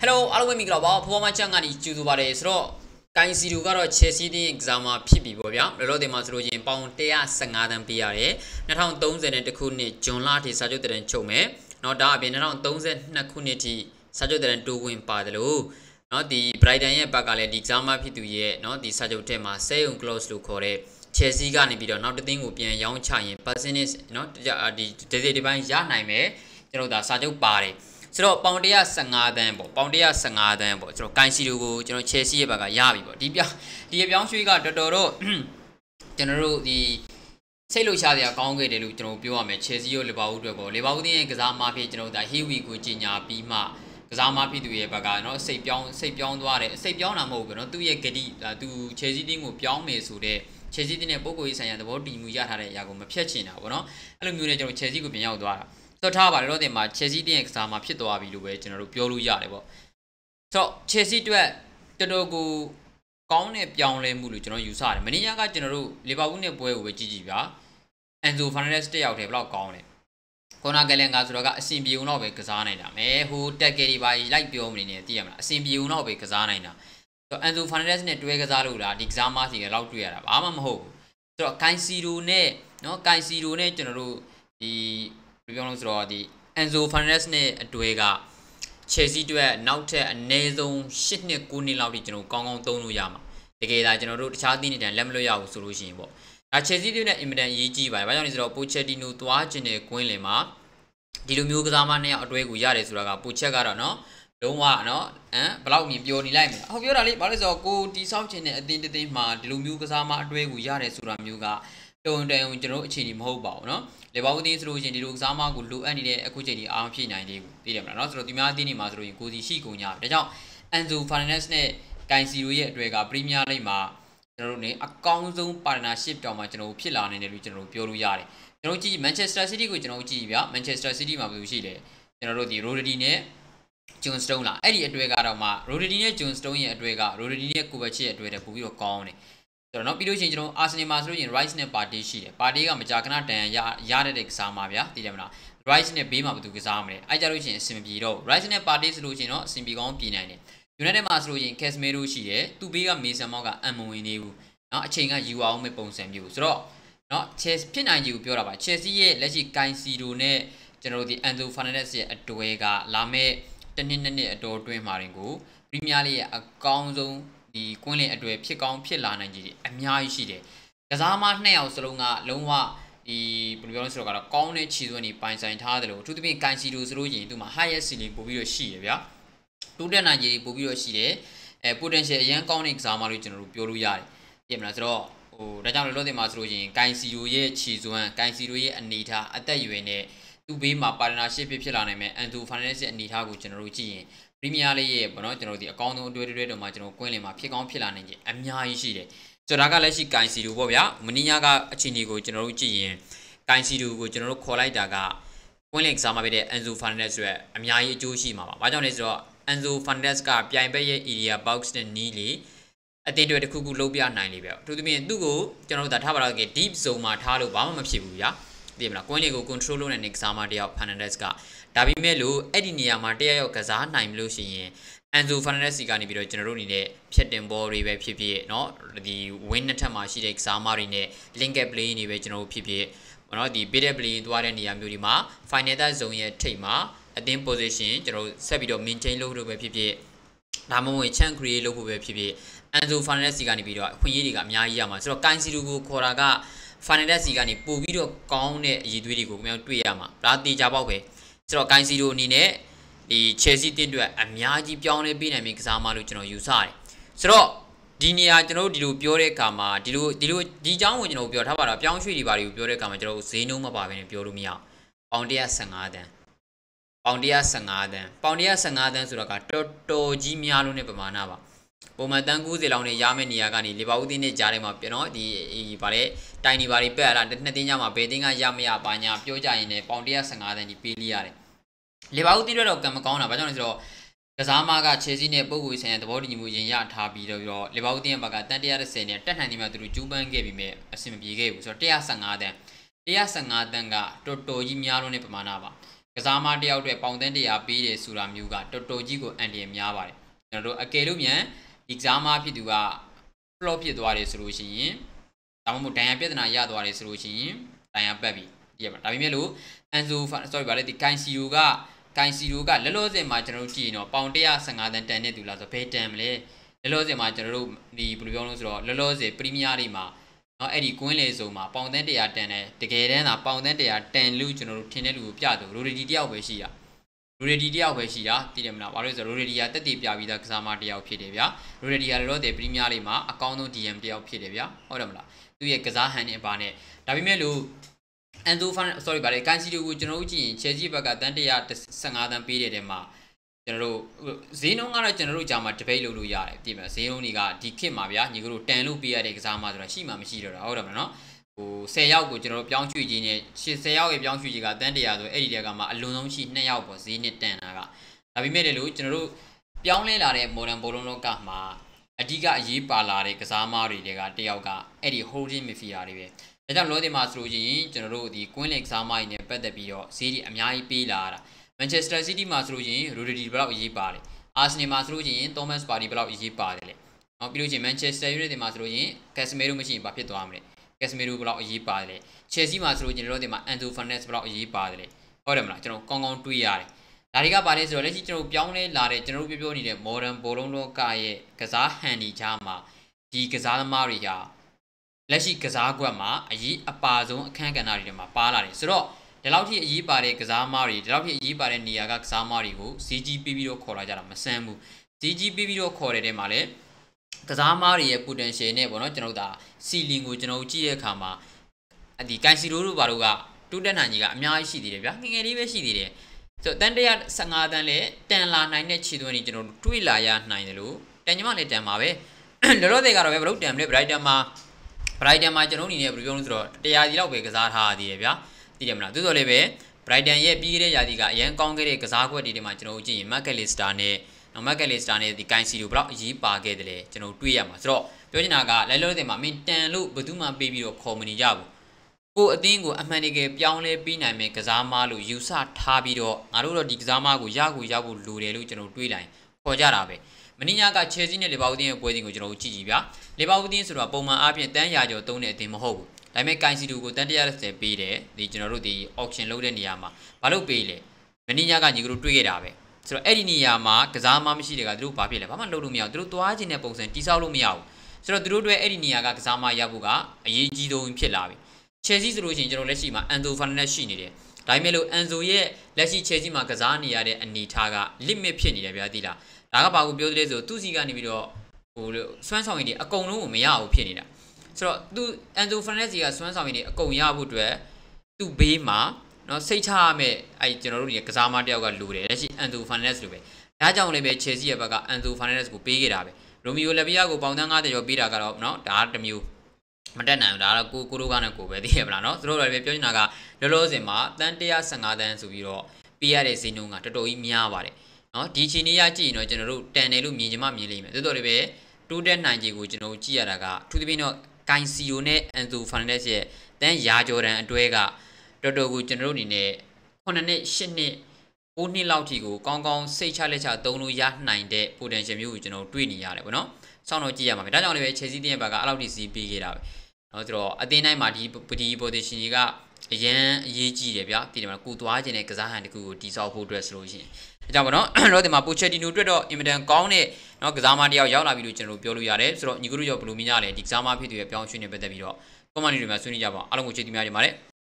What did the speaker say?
Hello အားလုံးပဲမင်္ဂလာပါဖော်မချန်ကနေကြိုဆိုပါတယ်ဆိုတော့ကိုင်းစီတူကတော့ Chelsea တင်း exam မှာဖြစ်ပြီပေါ့ဗျာလောလောဆယ်မှာဆိုလို့ချင်းပေါင်115တန်းပေးရတယ်2030ခုနှစ်ဇွန်လအထိစာချုပ်တရန်ချုပ်မယ်เนาะဒါအပြင်2032ခုနှစ်ထိစာချုပ်တရန်တိုးဝင်ပါတယ်လို့เนาะဒီ Brighton ရဲ့ဘက်ကလည်းဒီ exam မှာဖြစ်သူရဲ့เนาะဒီစာချုပ်ထဲမှာ say on close လို့ခေါ်တဲ့ Chelsea ကနေပြီးတော့နောက်တစ်သင်းကိုပြန်ရောင်းချရင် percentage เนาะဒီဒီဒီပိုင်းရနိုင်မယ်ကျွန်တော်ဒါစာချုပ်ပါတယ် ဆိုတော့ပေါင်115တန်းပေါ့ပေါင်115တန်းပေါ့ကျွန်တော်ကန်စီတို့ကိုကျွန်တော်ချယ်ဆီရဲ့ဘက်ကရပြီပေါ့ဒီပြဒီအပြောင်းရွှေ့ကတော်တော်တော့ကျွန်တော်တို့ဒီစိတ်လို့ရှားစရာကောင်းခဲ့တယ်လို့ကျွန်တော်ပြောရမယ်ချယ်ဆီရောလီဗာပူးအတွက်ပေါ့လီဗာပူးတင်းရဲ့ကစားမဖြစ်ကျွန်တော်ဒါဟီဝီကိုကြီးညာပြီးမှကစားမဖြစ်သူရဲ့ဘက်ကနော်စိတ်ပြောင်းစိတ်ပြောင်းသွားတယ်စိတ်ပြောင်းတာမဟုတ်ဘူးနော်သူ့ရဲ့ဂတိဒါသူချယ်ဆီတင်းကိုပြောင်းမယ်ဆိုတော့ချယ်ဆီတင်းရဲ့ပုံကိုယ်ရေးဆိုင်ရာသဘောတူညီမှုရထားတဲ့အရာကိုမဖြတ်ချင်တာပေါ့နော်အဲ့လိုမျိုးနဲ့ကျွန်တော်ချယ်ဆီကိုပြန်ရောက်သွားတာ တော့ထားပါတယ်တော့တင်မှာ Chelsea တင်းရဲ့ကစားမှာဖြစ်သွားပြီလို့ပဲကျွန်တော်တို့ပြောလို့ရတယ်ပေါ့ဆိုတော့ Chelsea အတွက်တော်တော်ကိုကောင်းတဲ့ပြောင်းလဲမှုလို့ကျွန်တော်ယူဆတယ်မင်းညာကကျွန်တော်တို့လီဗာပူးနဲ့ပွဲကိုပဲကြည့်ကြည့်ဗျာအန်ဇိုဖာနက်စ်တက်ရောက်တယ်ဘယ်လောက်ကောင်းလဲကောနာဂလန်ကဆိုတော့ကအဆင်ပြေုံတော့ပဲကစားနိုင်တာမဲဟိုတက်ကယ်ဒီပါလိုက်ပြောမနေနဲ့သိရမလားအဆင်ပြေုံတော့ပဲကစားနိုင်တာဆိုတော့အန်ဇိုဖာနက်စ်နဲ့တွဲကစားလို့လားဒီကစားမစီကလောက်တွေ့ရတာဘာမှမဟုတ်ဘူးဆိုတော့ကိုင်စီရိုနဲ့နော်ကိုင်စီရိုနဲ့ကျွန်တော်တို့ဒီဘယ် ပြောလို့ဆိုတော့ဒီအန်ဇိုဖာနက်စ်နဲ့အတွေ့က Chelsea အတွက်နောက်ထပ်အနည်းဆုံး8နှစ်9နှစ်လောက်ထိကျွန်တော်ကောင်းကောင်းသုံးလို့ရမှာတကယ်ဒါကျွန်တော်တို့တခြားသင်းတွေတန်လက်မလွတ်ရဘူးဆိုလို့ရှိရင်ပေါ့ဒါ Chelsea တွေနဲ့အင်မတန်အရေးကြီးပါတယ်ဘာကြောင့်လဲဆိုတော့ Pochettino သွားခြင်းတဲ့ကွင်းလင်မှာဒီလိုမျိုးကစားမနှစ်ယောက်အတွဲကိုရတယ်ဆိုတာကပိုချက်ကတော့နော်လုံးဝနော်ဟမ်ဘလောက်မြင်ပြောနေလိုက်မယ်ဟုတ်ပြောတာလေဘာလို့ဆိုတော့ကိုတီဆောက်ခြင်းတဲ့အတင်းတင်းမှာဒီလိုမျိုးကစားမအတွဲကိုရတယ်ဆိုတာမျိုးက တုံတုံကျွန်တော်အခြေအနေမဟုတ်ပါဘူးเนาะလေဘာဝတင်းဆိုလို့ရှင်ဒီလိုကစားမကိုလိုအပ်နေတဲ့အခုချိန်ဒီအားဖြည့်နိုင်သေးဘူးသိတယ်မလားเนาะဆိုတော့ဒီများအသင်းတွေမှာဆိုလို့ရင်ကိုစီရှိကုန်ကြတယ်ဒါကြောင့် Enzo Fernandez နဲ့ကိုင်စီရိုရဲ့အတွေ့ကပရီးမီးယားလိဂ်မှာကျွန်တော်တို့ ਨੇ အကောင်းဆုံး partnership တောင်မှကျွန်တော်တို့ဖြစ်လာနိုင်တယ်လို့ကျွန်တော်တို့ပြောလို့ရတယ်ကျွန်တော်ကြည့် Manchester City ကိုကျွန်တော်တို့ကြည့်ဗျာ Manchester City မှာဘယ်လိုရှိလဲကျွန်တော်တို့ဒီ Rodri နဲ့ John Stone လားအဲ့ဒီအတွေ့ကတော့မှ Rodri နဲ့ John Stone ရဲ့အတွေ့က Rodri နဲ့ Kovacic ရဲ့အတွေ့တဲ့ပို့ပြီးတော့ကောင်းတယ် ဆိုတော့เนาะပြီးလို့ရှိရင်ကျွန်တော် Arsenal မှာဆိုလို့ရင် Rice နဲ့ Party ရှိတယ် Party ကမကြာခဏတန်ရရတဲ့ကစားမှာဗျာသိတယ်မလား Rice နဲ့ဘေးမှာဘယ်သူကစားမလဲအဲ့ကြလို့ရှိရင်အဆင်မပြေတော့ Rice နဲ့ Party ဆိုလို့ရှိရင်တော့အဆင်ပြေကောင်းပြေနိုင်တယ် United မှာဆိုလို့ရင် Casemiro ရှိတယ်သူဘေးက Mason Mount ကအမဝင်နေဘူးเนาะအချိန်ကယူအောင်မဲ့ပုံစံမျိုးဆိုတော့เนาะ Chelsea ဖြစ်နိုင်ကြီးကိုပြောတာပါ Chelsea ရဲ့လက်ရှိ Casemiro နဲ့ကျွန်တော်တို့ဒီ Enzo Fernandez ရဲ့အတွေ့ကလာမဲ့တနည်းနည်းအတော်တွင်းမှာရင်ကို Premier League ရဲ့အကောင်းဆုံး ဒီကွင်းလင်အတွေ့ဖြစ်ကောင်းဖြစ်လာနိုင်ကြီးအများကြီးရှိတယ်ကစားမနှစ်ယောက်စလုံးကလုံးဝဒီဘယ်လိုပြောလဲဆိုတော့ကတော့ကောင်းတဲ့ခြေစွမ်းတွေပိုင်ဆိုင်ထားတယ်လို့အထူးသဖြင့်ကန်စီလိုဆိုလို့ရှိရင်သူမှာ highest ceiling ပို့ပြီးတော့ရှိတယ်ဗျာတိုးတက်နိုင်ကြီးပို့ပြီးတော့ရှိတယ်အဲ potential အရန်ကောင်းတဲ့ကစားမလို့ကျွန်တော်တို့ပြောလို့ရတယ်ပြင်မလားဆိုတော့ဟိုဒါကြောင့်လောလောဆယ်မှာဆိုလို့ရှိရင်ကန်စီလိုရဲ့ခြေစွမ်းကန်စီလိုရဲ့အနေထားအသက်အရွယ်နဲ့သူ့ဘေးမှာ partnership ဖြစ်လာနိုင်မယ်အန်တိုဖာနက်စ်ရဲ့အနေထားကိုကျွန်တော်တို့ကြည့်ရင် ပရီးမီးယားလိရဲ့ဘောနော်ကျွန်တော်တို့ဒီအကောင်းဆုံးအတွေ့အတွေ့တွေမှာကျွန်တော်ကွင်းလင်မှာဖြစ်ကောင်းဖြစ်လာနိုင်ခြင်းအများကြီးရှိတယ်ဆိုတော့ဒါကလက်ရှိကိုင်စီတူပေါ့ဗျာမနီညာကအခြေအနေကိုကျွန်တော်တို့ကြည့်ရင်ကိုင်စီတူကိုကျွန်တော်တို့ခေါ်လိုက်တာကကွင်းလင်ကစားမှာဖြစ်တဲ့ Enzo Fernandez ဆိုရက်အများကြီးအကျိုးရှိမှာပါ။ဘာကြောင့်လဲဆိုတော့ Enzo Fernandez ကပြိုင်ဘက်ရဲ့ area box နဲ့နီးလေအတင်းတွေတစ်ခုခုလုံးပြနိုင်လေပဲ။အထူးသဖြင့်သူ့ကိုကျွန်တော်တို့ဒါထားပါတော့ deep zone မှာထားလို့ဘာမှမဖြစ်ဘူးဗျာ။ သိမလားကွင်းလေးကို control လုပ်နေတဲ့ကစားမတယောက် Fernandez ကဒါပေမဲ့လို့အဲ့ဒီနေရာမှာတယောက်ယောက်ကစားနိုင်လို့ရှိရင် Enzo Fernandez စီကနေပြီးတော့ကျွန်တော်တို့အနေနဲ့ဖြတ်တင်ဘောတွေပဲဖြစ်ဖြစ်เนาะဒီ win နှစ်ထပ်မှာရှိတဲ့ကစားမတွေနဲ့ link up play တွေပဲကျွန်တော်တို့ဖြစ်ဖြစ်เนาะဒီ bid play သွားတဲ့နေရာမျိုးဒီမှာ final third zone ရဲ့ထိပ်မှာအတင်း position ကျွန်တော်တို့ဆက်ပြီးတော့ maintain လုပ်လို့ပဲဖြစ်ဖြစ်ဒါမှမဟုတ် chance create လုပ်ဖို့ပဲဖြစ်ဖြစ် Enzo Fernandez စီကနေပြီးတော့အခွင့်အရေးတွေကအများကြီးရမှာဆိုတော့ Kain Siru ကိုခေါ်တာက final စီကနေပို့ပြီးတော့ကောင်းတဲ့အရေးသွေးတွေကိုကျွန်တော်တွေ့ရမှာဒါတေချာပေါက်ပဲဆိုတော့ကိုင်စီရိုအနေနဲ့ဒီ Chelsea တင်းအတွက်အများကြီးပြောင်းလဲပေးနိုင်ပြီကစားမလို့ကျွန်တော်ယူဆတယ်ဆိုတော့ဒီနေရာကျွန်တော်တို့ဒီလိုပြောတဲ့အခါမှာဒီလိုဒီလိုဒီအကြောင်းကိုကျွန်တော်ပြောထားပါတော့ပြောင်းရွှေ့ဒီပါတွေကိုပြောတဲ့အခါမှာကျွန်တော်ဈေးနှုန်းမပါဘဲနဲ့ပြောလို့မရအောင်ပေါင်115တန်းပေါင်115တန်းပေါင်115တန်းဆိုတော့ကတော်တော်ကြီးများလို့ ਨੇ ပမာဏပါ ပုံမှန်တန်း90လောက်နဲ့ရမယ့်နေရာကနေလေဘာဦးတင်းနဲ့ကြားထဲမှာပြနော်ဒီဗါလေတိုင်နေပါတွေပက်လာနှစ်တင်းညမှာဘယ်တင်းကရမရပါညာပြောကြရင်လည်းပေါင်115တန်းကြီးပေးလိရတယ်လေဘာဦးတင်းတော့ကံမကောင်းတာဘာကြောင့်လဲဆိုတော့ကစားမကခြေစည်းနဲ့ပုံကိုဆိုင်တဲ့သဘောတည်မှုရင်ရထားပြီးတော့လေဘာဦးတင်းရဲ့ဘက်ကတန်130နဲ့တက်နိုင်နေမှသူတို့ကျူးပန်းခဲ့ပြီးမြဲအဆင်မပြေခဲ့ဘူးဆိုတော့115တန်း115တန်းကတော်တော်ကြီးများလို့နေပမာဏပါကကစားမတယောက်အတွက်ပေါင်သန်း100ပေးတယ်ဆိုတာမျိုးကတော်တော်ကြီးကိုအန်တီများပါတယ်ကျွန်တော်တို့အကယ်လို့မြန် ဒီကစားမဖြစ်သူက flop ဖြစ်သွားတယ်ဆိုလို့ရှိရင်ဒါမှမဟုတ်ဒဏ်ရာပြဿနာရသွားတယ်ဆိုလို့ရှိရင်ဒဏ်ရာပတ်ပြီကြည့်ရမှာဒါပေမဲ့လို့ Enzo sorry ဗါလေဒီ Kaisiro က Kaisiro ကလောလောဆယ်မှာကျွန်တော်တို့ကြည့်ရင်တော့ပေါင်115တန်တန်နေတူလားဆိုဘယ်တန်မလဲလောလောဆယ်မှာကျွန်တော်တို့ဒီဘယ်လိုပြောလို့ဆိုတော့လောလောဆယ်ပရီးမီးယားတွေမှာနော်အဲ့ဒီကွင်းလေစုံမှာပေါင်တန်း100တန်တယ်တကယ်တမ်းသာပေါင်တန်း100တန်လို့ကျွန်တော်တို့ထင်တဲ့လူကိုပြတော့ရိုရီဒီတယောက်ပဲရှိတာ ရိုရီဒီတယောက်ပဲရှိတာသိတယ်မလားဘာလို့လဲဆိုတော့ရိုရီဒီကတက်တည်ပြပြီးသားကစားမတယောက်ဖြစ်တယ်ဗျာရိုရီဒီကလည်းတော့တဲ့ပရီးမီးယားလေးမှာအကောင်းဆုံး DM တယောက်ဖြစ်တယ်ဗျာဟုတ်တယ်မလားသူရဲ့ကစားဟန်နဲ့ဘာနဲ့ဒါပေမဲ့လို့အန်တိုဖန် sorry ဗါလေကန်စီတိုကိုကျွန်တော်တို့ကြည့်ရင်ချယ်ဆီဘက်ကတန်115တန်ပေးတဲ့တဲမှာကျွန်တော်တို့ဈေးနှုန်းကတော့ကျွန်တော်တို့ကြာမှာ debate လုပ်လို့ရတယ်ပြည်မယ်ဈေးနှုန်းတွေကဒီခေတ်မှာဗျာညီတို့တန်လို့ပေးရတဲ့ကစားမှဆိုတာရှိမှမရှိတော့တာဟုတ်တယ်မလားနော် ဟို10ယောက်ကိုကျွန်တော်တို့ပြောင်းရွှေ့ခြင်းနဲ့10ယောက်ရဲ့ပြောင်းရွှေ့ခြင်းကတန်100ဆိုအဲ့ဒီတဲကမှအလွန်ဆုံးရှိ2ယောက်ပေါ့ဈေးနဲ့တန်တာကဒါပေမဲ့လည်းလို့ကျွန်တော်တို့ပြောင်းလဲလာတဲ့ modern ဘောလုံးလောကမှာအဓိကအရေးပါလာတဲ့ကစားမတွေတွေကတယောက်ကအဲ့ဒီ holding midfielder တွေပဲဒါကြောင့်လောဒီမှာဆိုလို့ချင်းကျွန်တော်တို့ဒီ Queen League ကစားမတွေနဲ့ပတ်သက်ပြီးတော့ဈေးတွေအများကြီးပေးလာတာမန်ချက်စတာစီးတီးမှာဆိုလို့ရှိရင်ရိုဒီဒီဘယ်လောက်အရေးပါတယ်အာဆင်နယ်မှာဆိုလို့ရှိရင်သောမတ်ပါတီဘယ်လောက်အရေးပါတယ်လေနော်ပြီးလို့ရှိရင်မန်ချက်စတာယူနိုက်တက်မှာဆိုလို့ရှိရင်ကက်စမီရိုမရှိရင်ဘာဖြစ်သွားမလဲ ကက်စမီရိုဘယ်လောက်အရေးပါတယ်လေချယ်ဆီမှာဆိုလို့ရှိရင်တို့ဒီမှာအန်တိုဖန်နက်စ်ဘယ်လောက်အရေးပါတယ်လေဟုတ်တယ်မလားကျွန်တော်ကောင်းကောင်းတွေးရတယ်ဒါတွေကပါလဲဆိုတော့လက်ရှိကျွန်တော်ပြောင်းလဲလာတဲ့ကျွန်တော်တို့ပြောပြောနေတဲ့ modern ဘောလုံးလောကရဲ့ကစားဟန်ဒီချာမှာဒီကစားသမားတွေဟာလက်ရှိကစားကွက်မှာအရေးအပါဆုံးအခန်းကဏ္ဍတွေထဲမှာပါလာတယ်ဆိုတော့ဒီလောက်ထိအရေးပါတဲ့ကစားမားတွေဒီလောက်ထိအရေးပါတဲ့နေရာကကစားမားတွေကို CG ပေးပြီးတော့ခေါ်လာကြတာမဆန်းဘူး CG ပေးပြီးတော့ခေါ်တဲ့တဲမှာလည်း ကစားမားတွေရဲ့ potential နဲ့ပေါ့နော်ကျွန်တော်တို့ဒါ ceiling ကိုကျွန်တော်တို့ကြည့်တဲ့အခါမှာဒီကန်စီရိုတို့ဘာလို့ကတူးတက်နိုင်ကြီးကအများကြီးရှိသေးတယ်ဗျာငငယ်လေးပဲရှိသေးတယ်ဆိုတော့တန်တရ15တန်လဲတန်လာနိုင်တဲ့ခြေသွင်းတွေကျွန်တော်တို့တွေးလာရနိုင်တယ်လို့တန်ညီမလည်းတန်ပါပဲလောလောဆယ်ကတော့ပဲဘလို့တန်မလဲ brighter မှာ brighter မှာကျွန်တော်အနေနဲ့ဘယ်လိုပြောလို့ဆိုတော့တရားစီလောက်ပဲကစားထားရသေးတယ်ဗျာသိတယ်မလားသို့တော်လည်းပဲ Brighton ရဲ့ပြီးခဲ့တဲ့ရာသီကအရန်ကောင်းခဲ့တဲ့ကစားကွက်တွေထဲမှာကျွန်တော်တို့ကြည့်ရင် McAllister နဲ့ နော် McAllister နဲ့ဒီ Kainsi တို့ဘယ်တော့အရေးပါခဲ့တယ်လဲကျွန်တော်တွေးရမှာဆိုတော့ပြောချင်တာကလဲလို့တင်မှာမင်းတန်လို့ဘယ်သူမှပေးပြီးတော့ခေါ်မနေကြဘူးကိုအသင်းကိုအမှန်တကယ်ပြောင်းလဲပြီးနိုင်မယ်ကစားမလို့ယူဆထားပြီးတော့ငါတို့တော့ဒီကစားမကိုရကိုရဖို့လိုတယ်လို့ကျွန်တော်တွေးလိုက်ခေါ်ကြတာပဲမင်းညာကချယ်ဆီနဲ့လီဗာပူးတင်းရဲ့ပွဲစဉ်ကိုကျွန်တော်တို့ကြည့်ကြည့်ဗျာလီဗာပူးတင်းဆိုတော့ပုံမှန်အားဖြင့်တန်းရာကျော်သုံးတဲ့အသင်းမဟုတ်ဘူးဒါပေမဲ့ကိုင်စီတူကိုတန်130ပေးတယ်ဒီကျွန်တော်တို့ဒီ auction လုပ်တဲ့နေရာမှာဘာလို့ပေးလဲမင်းညာကညီကတို့တွေးခဲ့တာပဲ ဆိုတော့အဲ့ဒီနေရာမှာကစားမမရှိတဲ့ကသူတို့ဘာဖြစ်လဲဘာမှလုပ်လို့မရဘူးသူတို့သွားခြင်းတဲ့ပုံစံတိဆောက်လို့မရဘူးဆိုတော့သူတို့တွေအဲ့ဒီနေရာကကစားမရဖို့ကအရေးကြီးဆုံးဖြစ်လာပြီချယ်ဆီဆိုလို့ရှိရင်ကျွန်တော်လက်ရှိမှာအန်တိုဖာနက်ရှိနေတယ်ဒါပေမဲ့လို့အန်ဆိုရဲ့လက်ရှိချယ်ဆီမှာကစားနေရတဲ့အနေထားက limit ဖြစ်နေတယ်ဗျာသိလားဒါကဘာကိုပြောသလဲဆိုသူစီကနေပြီးတော့ဟိုစွမ်းဆောင်ရည်တွေအကုန်လုံးကိုမရဘူးဖြစ်နေတာဆိုတော့သူအန်တိုဖာနက်စီကစွမ်းဆောင်ရည်တွေအကုန်ရဖို့အတွက်သူ့ဘေးမှာ နော်စိတ်ချရမယ့်အဲကျွန်တော်တို့ဒီကစားမတယောက်ကလိုတယ်လက်ရှိအန်တိုဖာနက်စ်လိုပဲဒါကြောင့်လည်းပဲချယ်ဆီရဲ့ဘက်ကအန်တိုဖာနက်စ်ကိုပေးခဲ့တာပဲရိုမီယိုလက်ဗီယာကိုပေါင်တန်း90ကျော်ပေးတာကတော့နော်ဒါကတစ်မျိုးမတက်နိုင်ဘူးဒါကတော့ကိုကိုတို့ကနဲ့ကိုပဲသိရမလားနော်သူတို့လည်းပြောနေတာကလောလောဆယ်မှာတန်115တန်းဆိုပြီးတော့ပေးရတဲ့ဈေးနှုန်းကတော်တော်ကြီးများပါတယ်နော်ဒီချီနေရကြည့်ရင်တော့ကျွန်တော်တို့တန်တယ်လို့မြင်ကြမှမြင်လိမ့်မယ်တော်တော်လေးပဲတိုးတက်နိုင်ခြေကိုကျွန်တော်ကြည့်ရတာကထူးသဖြင့်တော့ကိုင်စီယိုနဲ့အန်ဇိုဖာနက်စ်ရဲ့တန်းရာဂျော်ဒန်အတွဲက တော်တော်ကိုကျွန်တော်တို့အနေနဲ့9နှစ်10နှစ်9နှစ်လောက်ထိကိုကောင်းကောင်းစိတ်ချလက်ချသုံးလို့ရနိုင်တဲ့ potential မျိုးကိုကျွန်တော်တွေ့နေရတယ်ဗောနော်စောင့်တော့ကြည့်ရမှာပဲဒါကြောင့်လည်းပဲ Chelsea တင်းရဲ့ဘက်ကအဲ့လောက်ထိစီးပေးခဲ့တာပဲနော်ဆိုတော့အသင်းတိုင်းမှာဒီဒီ position ကြီးကအရန်အရေးကြီးတယ်ဗျာပြည်တယ်မှာကိုသွားခြင်းတဲ့ကစားဟန်တစ်ခုကိုတိစောက်ဖို့အတွက်ဆိုလို့ရှိရင်ဒါကြောင့်ဗောနော်တော့ဒီမှာ Pochettino အတွက်တော့ Immediate ကောင်းတဲ့နော်ကစားမတယောက်ရောက်လာပြီလို့ကျွန်တော်ပြောလို့ရတယ်ဆိုတော့ညီကတို့ရောဘယ်လိုမြင်ရလဲဒီကစားမဖြစ်သူရဲ့ပြောင်းရွှေ့နေပတ်သက်ပြီးတော့ comment တွေမှာဆွေးနွေးကြပါအောင်အားလုံးကိုချစ်တင်များကြပါတယ်